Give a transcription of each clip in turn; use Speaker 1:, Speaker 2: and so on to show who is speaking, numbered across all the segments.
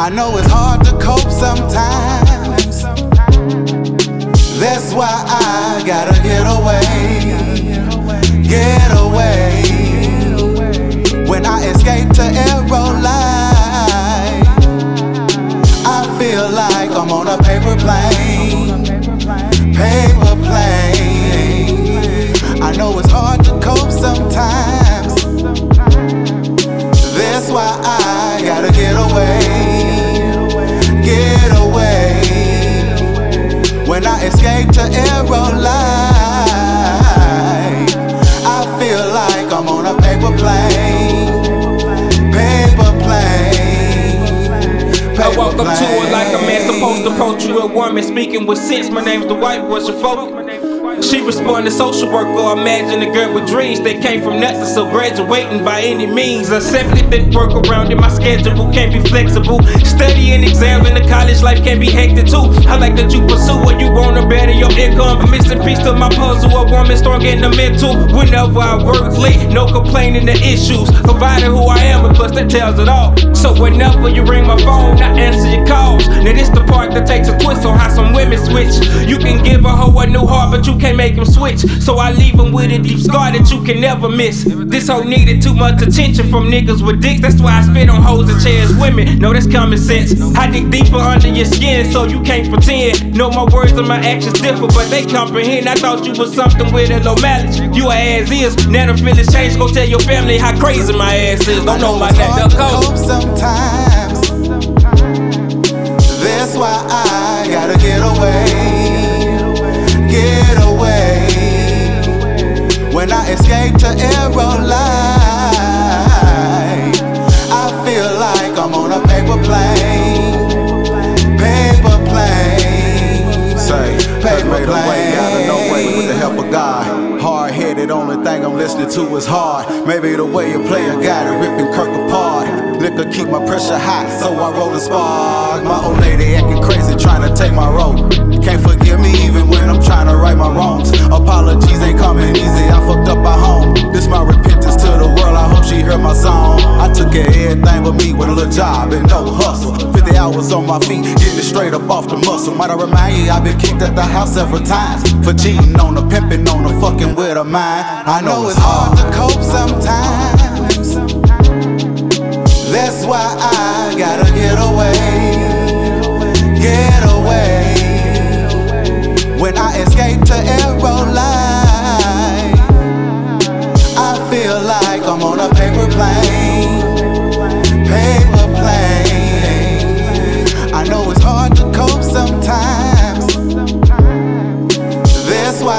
Speaker 1: I know it's hard to cope sometimes. That's why I gotta get away. Get away. When I escape to Arrow Life, I feel like I'm on a paper plane. Paper plane. I know it's hard to cope sometimes. That's why I
Speaker 2: up to her like a man supposed to approach you, a woman speaking with sense. My name's Dwight, what's your focus? She responded, social worker. Imagine a girl with dreams that came from nothing, so graduating by any means. Assembly that work around in my schedule can't be flexible. Studying, in the college life can be hectic too. I like that you pursue what you wanna better your income. But missing piece to my puzzle, a woman strong in the mental. Whenever I work late, no complaining the issues. Providing who I am, and plus that tells it all. So whenever you ring my phone, I answer your calls. Now this the part that takes a twist on how women switch. You can give a hoe a new heart, but you can't make them switch. So I leave them with a deep scar that you can never miss. This hoe needed too much attention from niggas with dicks. That's why I spit on hoes and chairs women. No, that's common sense. I dig deeper under your skin, so you can't pretend. No, my words and my actions differ, but they comprehend. I thought you was something with a low mileage. You a ass is. Now the feelings change. Go tell your family how crazy my ass is. Don't know my
Speaker 1: to sometimes. Why I gotta get away.
Speaker 3: Only thing I'm listening to is hard. Maybe the way you play a guy to ripping Kirk apart. Liquor keep my pressure high, so I roll a spark. My old lady acting crazy, trying to take my role. Can't forgive me even when I'm trying to right my wrongs. Apologies ain't coming easy, I fucked up at home. This my repentance to the world, I hope she heard my song. I took care everything but me with a little job and no hustle. 50 hours on my feet, getting it straight up off the muscle. Might I remind you, I've been kicked at the house several times for cheating on her, pimping on her, fucking with her mind. I know it's hard.
Speaker 1: to cope sometimes. That's why I gotta get away. Get away. When I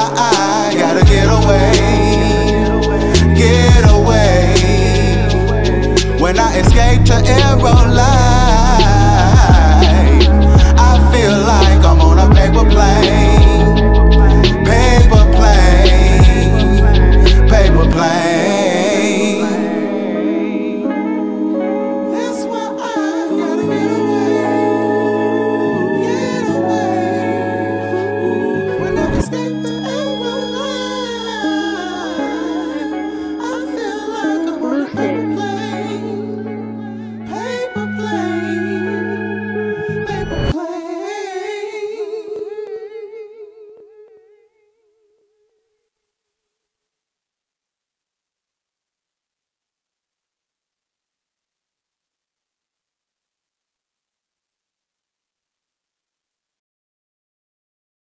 Speaker 1: I, gotta get away, get away. When I escape to